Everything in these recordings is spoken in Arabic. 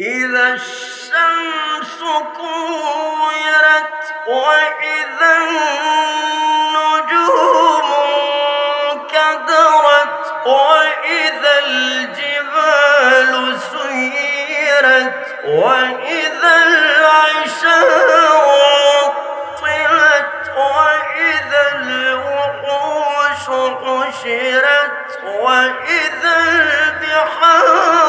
إذا الشمس كورت وإذا النجوم كدرت وإذا الجبال سيرت وإذا العشار عطلت وإذا الوحوش حشرت وإذا البحار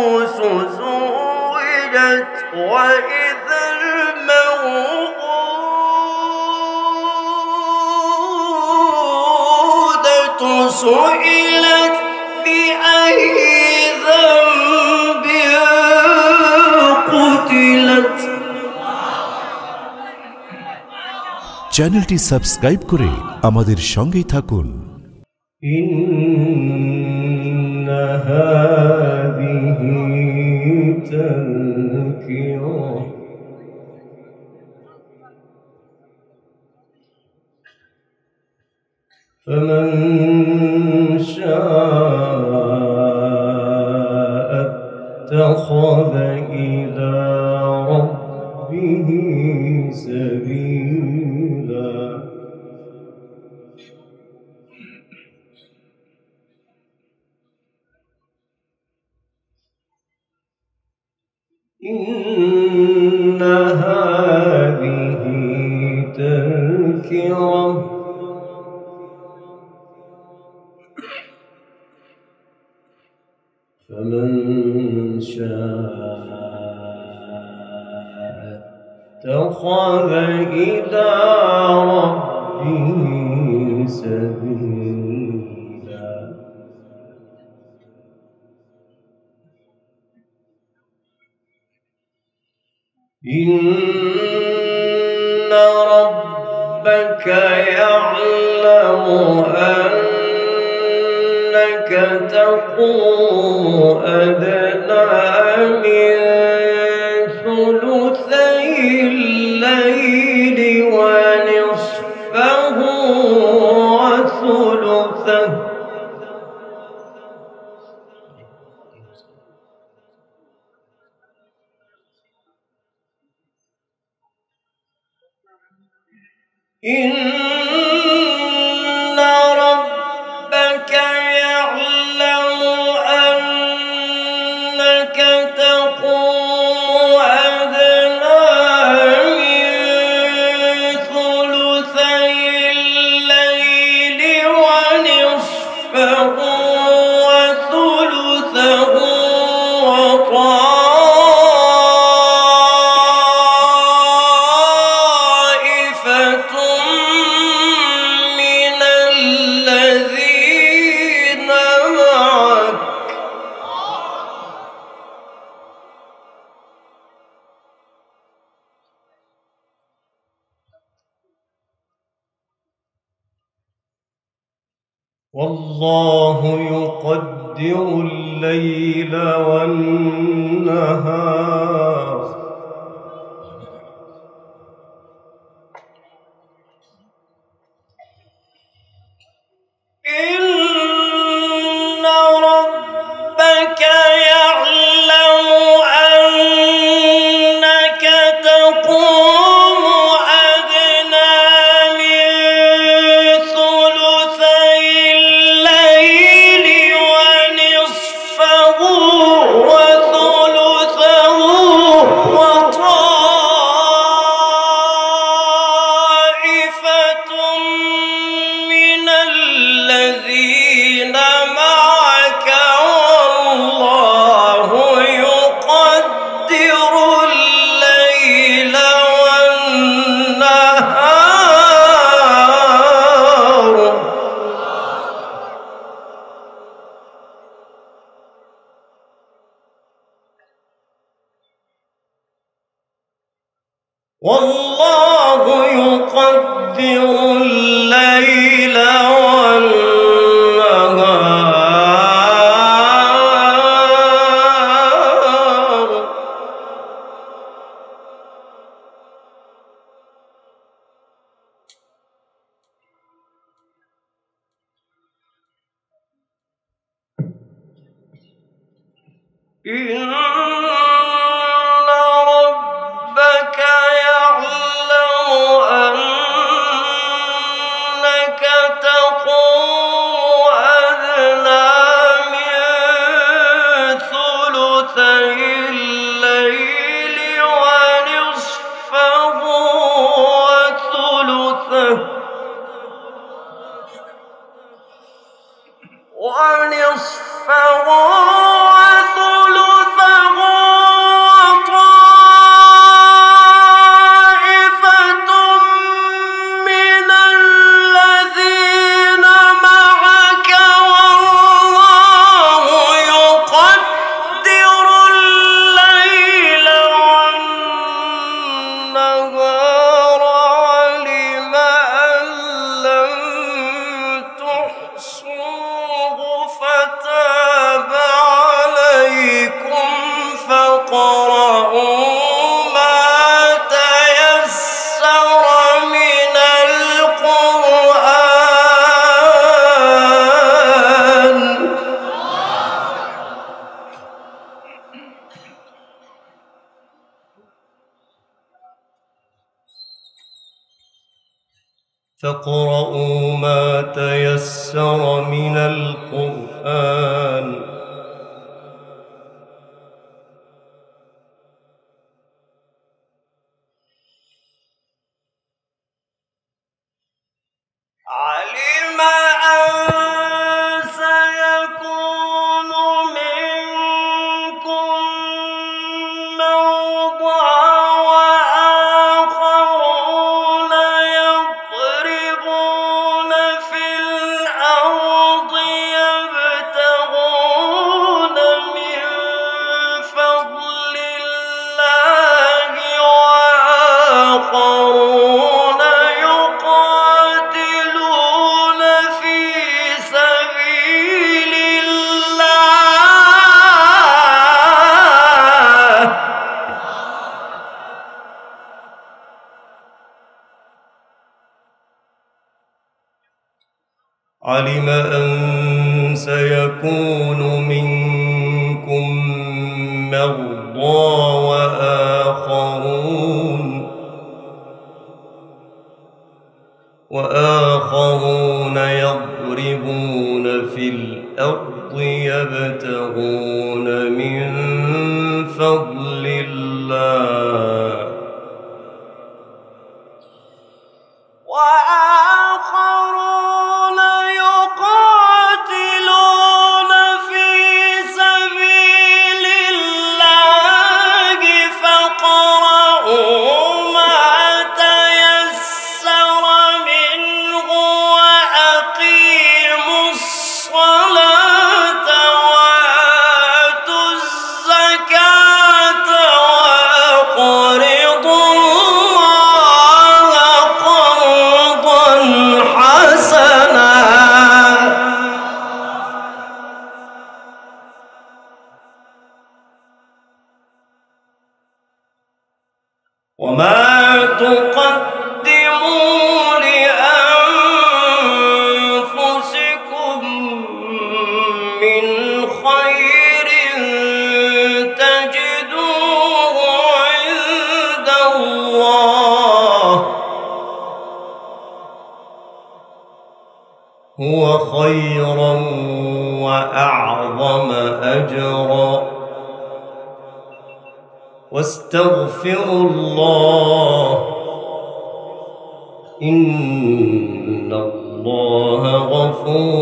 النفوس زوجت وإذا الموءودة سئلت بأي ذنب قتلت চ্যানেলটি সাবস্ক্রাইব করে আমাদের সঙ্গেই থাকুন إن تذكرة فمن شاء اتخذ إلى ربه سبيلا. اتخذ إلى ربه سبيلا. إن ربك يعلم أنك تقوم أدنى من إن والله يقدر الليل والنهار. Yeah. فاقرؤوا ما تيسر من القرآن. سيكون منكم خيرا وأعظم أجرا. واستغفروا الله. إن الله غفور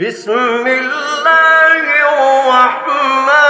بسم الله الرحمن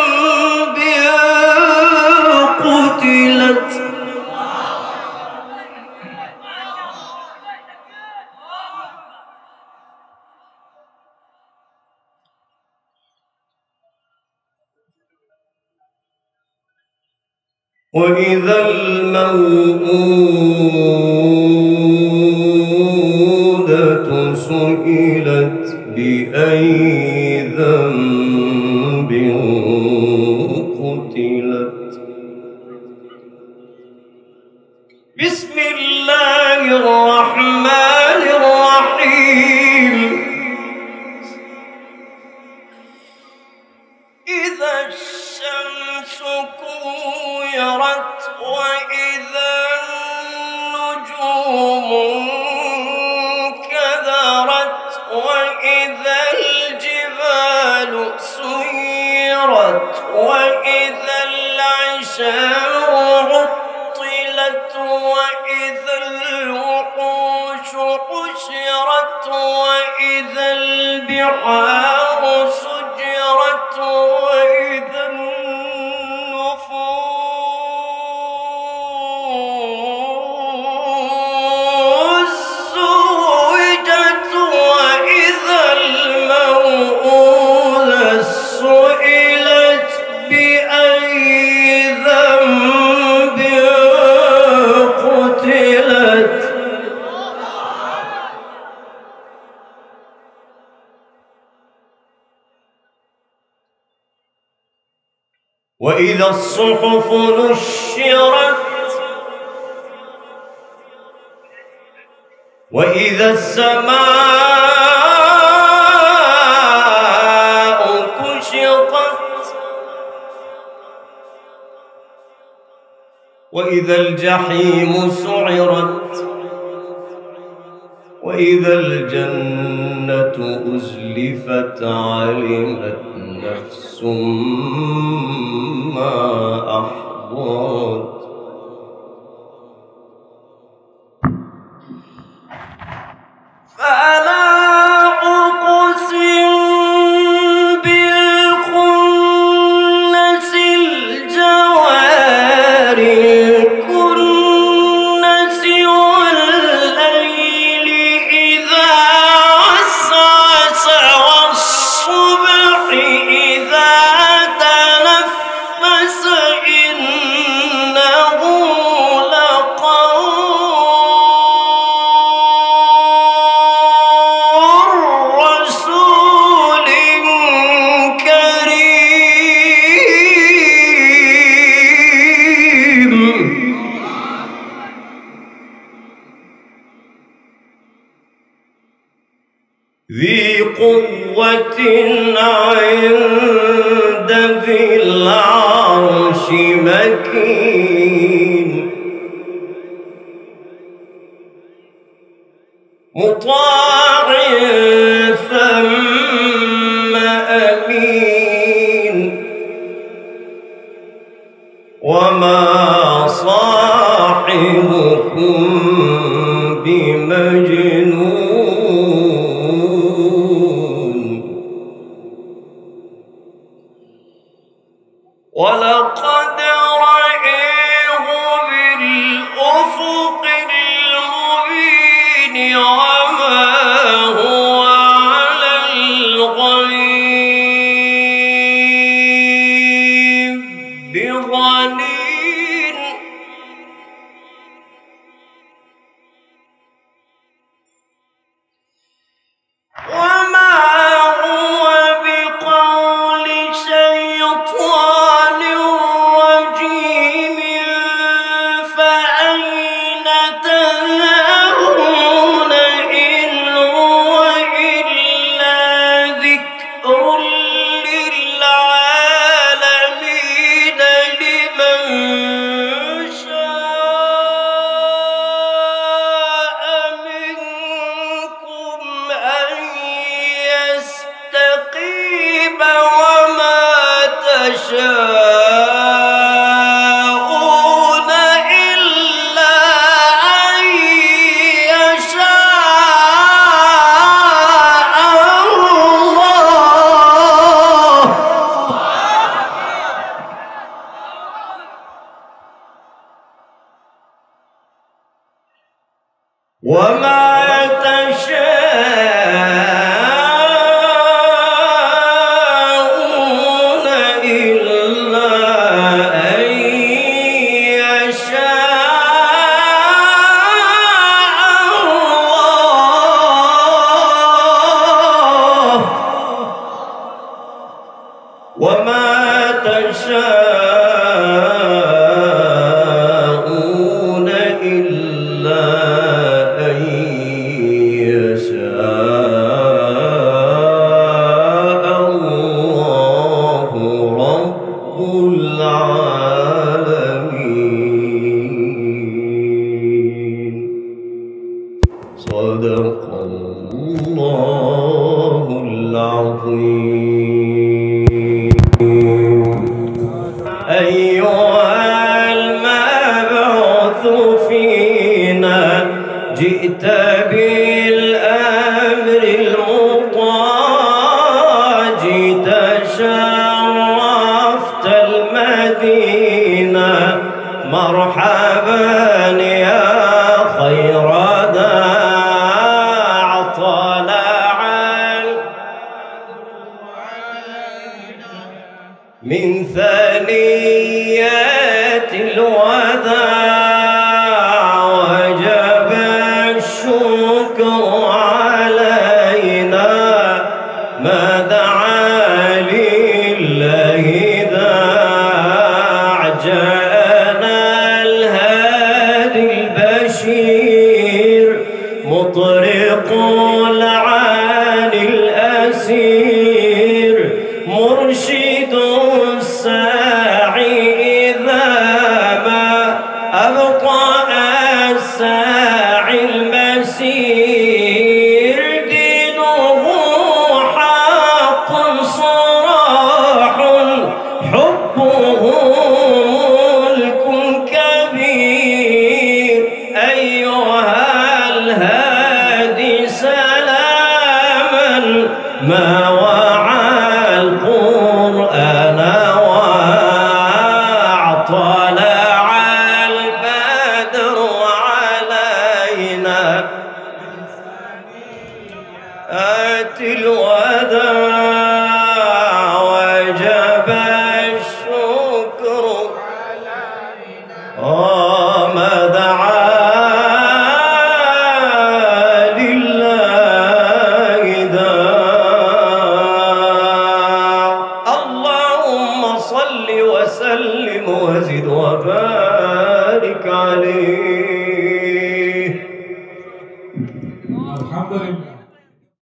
وإذا الموءود الصحف نشرت وإذا السماء كشطت. وإذا الجحيم سعرت. وإذا الجنة أزلفت علمت نفس ذي قوة عند ذي العرش مكين. مطاع 我们。مرحبا.